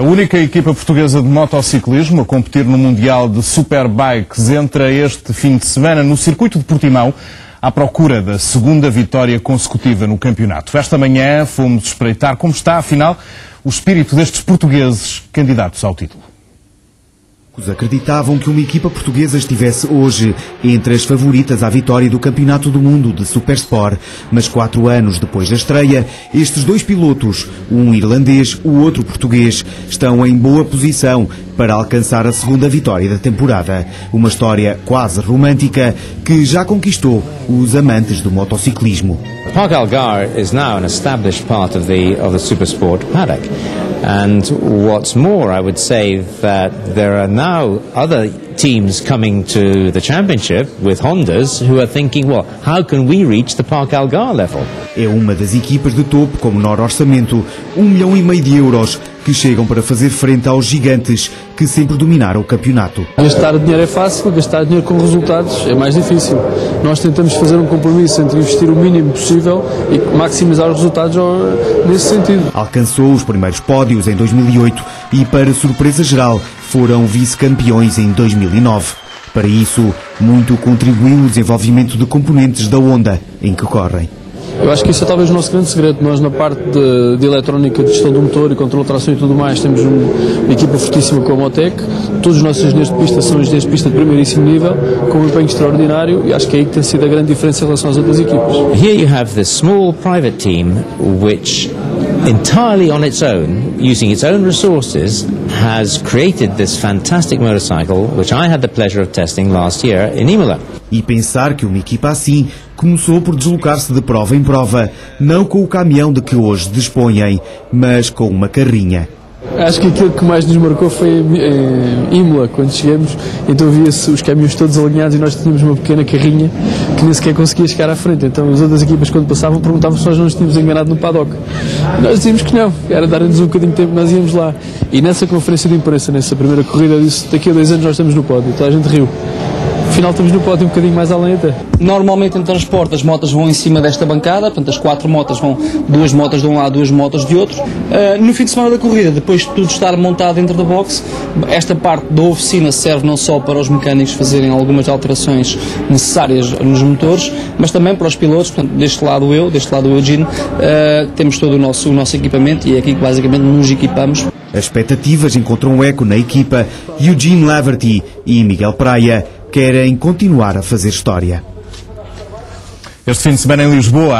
A única equipa portuguesa de motociclismo a competir no Mundial de Superbikes entra este fim de semana no circuito de Portimão à procura da segunda vitória consecutiva no campeonato. Esta manhã fomos espreitar como está, afinal, o espírito destes portugueses candidatos ao título. Acreditavam que uma equipa portuguesa estivesse hoje entre as favoritas à vitória do Campeonato do Mundo de Supersport. Mas quatro anos depois da estreia, estes dois pilotos, um irlandês, o outro português, estão em boa posição para alcançar a segunda vitória da temporada. Uma história quase romântica que já conquistou os amantes do motociclismo. Park Algar is now an established part of the of the supersport paddock. And what's more, I would say that there are now other teams coming to the championship with Hondas who are thinking, well, how can we reach the Park Algar level? É uma das equipas de topo com menor orçamento, um milhão e meio de euros, que chegam para fazer frente aos gigantes que sempre dominaram o campeonato. Gastar dinheiro é fácil, gastar dinheiro com resultados é mais difícil. Nós tentamos fazer um compromisso entre investir o mínimo possível e maximizar os resultados nesse sentido. Alcançou os primeiros pódios em 2008 e, para surpresa geral, foram vice-campeões em 2009. Para isso, muito contribuiu o desenvolvimento de componentes da Honda em que correm. Eu acho que isso é talvez o nosso grande segredo. Nós, na parte de, de eletrónica, de gestão do motor e controle de tração e tudo mais, temos um, uma equipa fortíssima com a Motec. Todos os nossos engenheiros de pista são engenheiros de pista de primeiríssimo nível, com um empenho extraordinário e acho que é aí que tem sido a grande diferença em relação às outras equipas. Here you have this small private team which entirely on its own, using its own resources, has created this fantastic motorcycle which I had the pleasure of testing last year in Imola. E pensar que uma equipa assim começou por deslocar-se de prova em prova, não com o caminhão de que hoje dispõem, mas com uma carrinha. Acho que aquilo que mais nos marcou foi em Imola, quando chegamos, então via-se os caminhões todos alinhados e nós tínhamos uma pequena carrinha que nem sequer conseguia chegar à frente. Então as outras equipas, quando passavam, perguntavam se nós não nos tínhamos enganado no paddock. Nós dizíamos que não, era dar-nos um bocadinho de tempo, nós íamos lá. E nessa conferência de imprensa, nessa primeira corrida, eu disse: daqui a dois anos nós estamos no pódio. Toda a gente riu. Afinal, estamos no pódio um bocadinho mais além até. Normalmente em transporte as motas vão em cima desta bancada, portanto as quatro motas vão, duas motas de um lado, duas motas de outro. Uh, no fim de semana da corrida, depois de tudo estar montado dentro da box, esta parte da oficina serve não só para os mecânicos fazerem algumas alterações necessárias nos motores, mas também para os pilotos, portanto, deste lado eu, deste lado o Eugene, uh, temos todo o nosso, o nosso equipamento e é aqui que basicamente nos equipamos. As expectativas encontram eco na equipa Eugene Laverty e Miguel Praia querem continuar a fazer história. Este fim de semana em Lisboa.